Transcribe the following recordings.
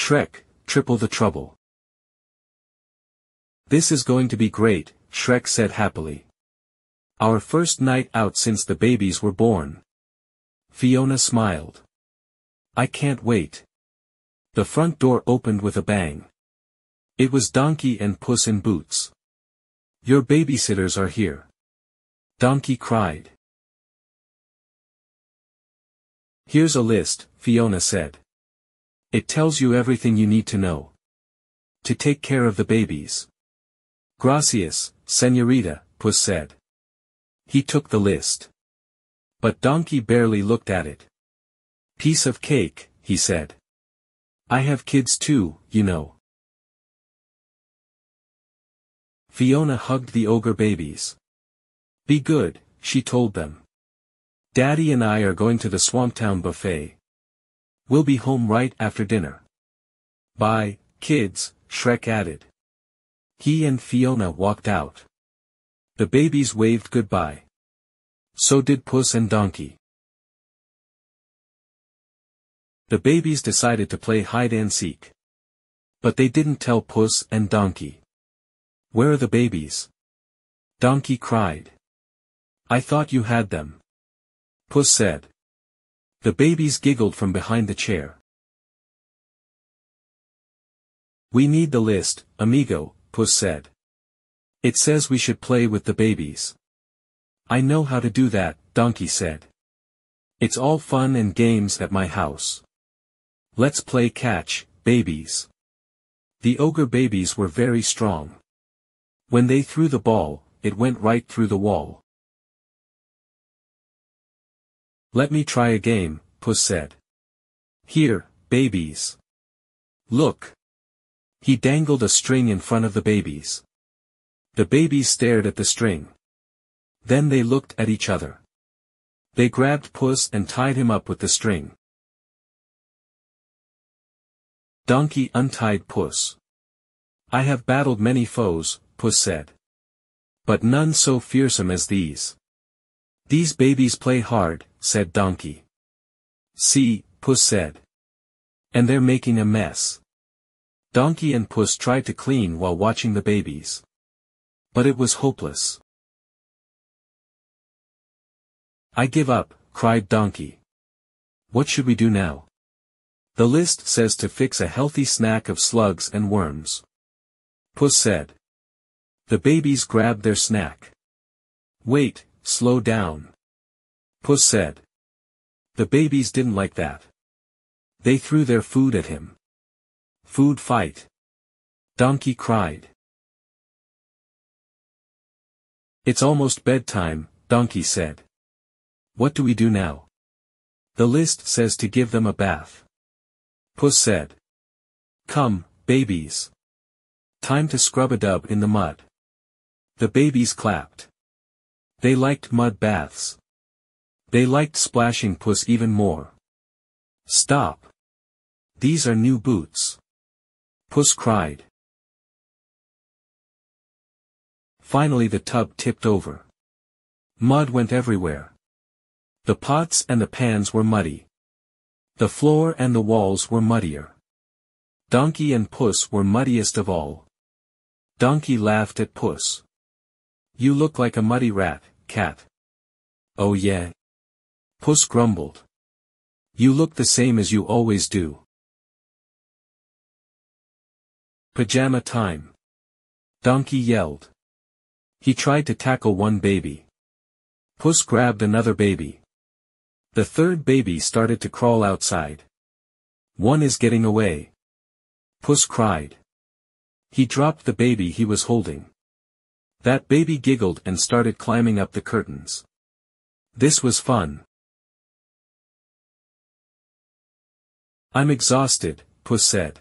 Shrek, triple the trouble. This is going to be great, Shrek said happily. Our first night out since the babies were born. Fiona smiled. I can't wait. The front door opened with a bang. It was Donkey and Puss in Boots. Your babysitters are here. Donkey cried. Here's a list, Fiona said. It tells you everything you need to know. To take care of the babies. Gracias, senorita, Puss said. He took the list. But Donkey barely looked at it. Piece of cake, he said. I have kids too, you know. Fiona hugged the ogre babies. Be good, she told them. Daddy and I are going to the Swamptown buffet. We'll be home right after dinner. Bye, kids, Shrek added. He and Fiona walked out. The babies waved goodbye. So did Puss and Donkey. The babies decided to play hide and seek. But they didn't tell Puss and Donkey. Where are the babies? Donkey cried. I thought you had them. Puss said. The babies giggled from behind the chair. We need the list, amigo, Puss said. It says we should play with the babies. I know how to do that, Donkey said. It's all fun and games at my house. Let's play catch, babies. The ogre babies were very strong. When they threw the ball, it went right through the wall. Let me try a game, Puss said. Here, babies. Look. He dangled a string in front of the babies. The babies stared at the string. Then they looked at each other. They grabbed Puss and tied him up with the string. Donkey untied Puss. I have battled many foes, Puss said. But none so fearsome as these. These babies play hard, said Donkey. See, Puss said. And they're making a mess. Donkey and Puss tried to clean while watching the babies. But it was hopeless. I give up, cried Donkey. What should we do now? The list says to fix a healthy snack of slugs and worms. Puss said. The babies grabbed their snack. Wait, slow down. Puss said. The babies didn't like that. They threw their food at him. Food fight. Donkey cried. It's almost bedtime, Donkey said. What do we do now? The list says to give them a bath. Puss said. Come, babies. Time to scrub-a-dub in the mud. The babies clapped. They liked mud baths. They liked splashing Puss even more. Stop. These are new boots. Puss cried. Finally the tub tipped over. Mud went everywhere. The pots and the pans were muddy. The floor and the walls were muddier. Donkey and Puss were muddiest of all. Donkey laughed at Puss. You look like a muddy rat, cat. Oh yeah. Puss grumbled. You look the same as you always do. Pajama time. Donkey yelled. He tried to tackle one baby. Puss grabbed another baby. The third baby started to crawl outside. One is getting away. Puss cried. He dropped the baby he was holding. That baby giggled and started climbing up the curtains. This was fun. I'm exhausted, Puss said.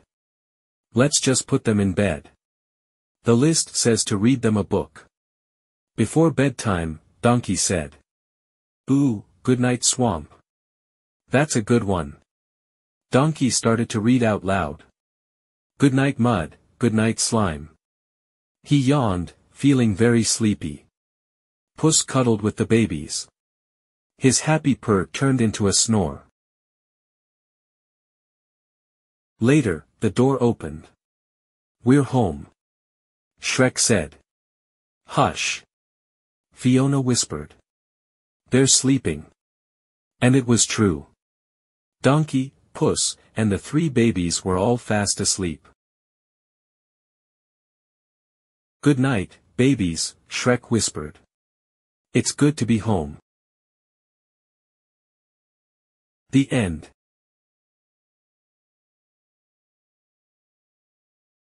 Let's just put them in bed. The list says to read them a book. Before bedtime, Donkey said. Boo, good night swamp. That's a good one. Donkey started to read out loud. Good night mud, good night slime. He yawned, feeling very sleepy. Puss cuddled with the babies. His happy purr turned into a snore. Later, the door opened. We're home. Shrek said. Hush. Fiona whispered. They're sleeping. And it was true. Donkey, Puss, and the three babies were all fast asleep. Good night, babies, Shrek whispered. It's good to be home. The end.